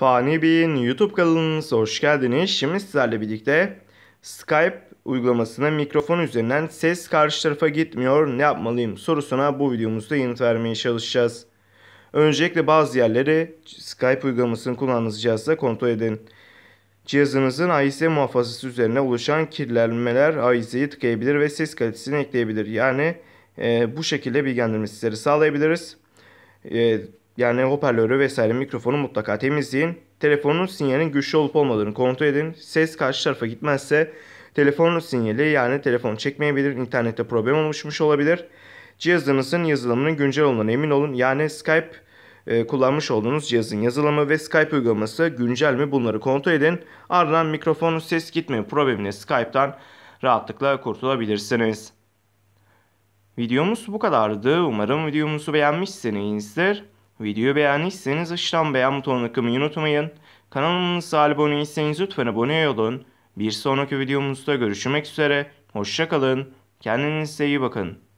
Fani Bey'in YouTube kanalınıza hoş geldiniz. Şimdi sizlerle birlikte Skype uygulamasına mikrofon üzerinden ses karşı tarafa gitmiyor ne yapmalıyım sorusuna bu videomuzda yanıt vermeye çalışacağız. Öncelikle bazı yerleri Skype uygulamasını kullandığınız cihazda kontrol edin. Cihazınızın AIS muhafazası üzerine oluşan kirlenmeler AIS'yi tıkayabilir ve ses kalitesini ekleyebilir. Yani e, bu şekilde bilgilendirme sizleri sağlayabiliriz. E, yani hoparlörü vesaire mikrofonu mutlaka temizleyin. Telefonun sinyalinin güçlü olup olmadığını kontrol edin. Ses karşı tarafa gitmezse telefonun sinyali yani telefon çekmeyebilir. İnternette problem oluşmuş olabilir. Cihazınızın yazılımının güncel olduğuna emin olun. Yani Skype e, kullanmış olduğunuz cihazın yazılımı ve Skype uygulaması güncel mi bunları kontrol edin. Ardından mikrofonun ses gitme problemine Skype'tan rahatlıkla kurtulabilirsiniz. Videomuz bu kadardı. Umarım videomuzu beğenmişsinizdir. Videoyu beğendiyseniz aşağıdan beğen butonuna kılmayı unutmayın. Kanalımıza abone değilseniz lütfen abone olun. Bir sonraki videomuzda görüşmek üzere. Hoşçakalın. Kendinize iyi bakın.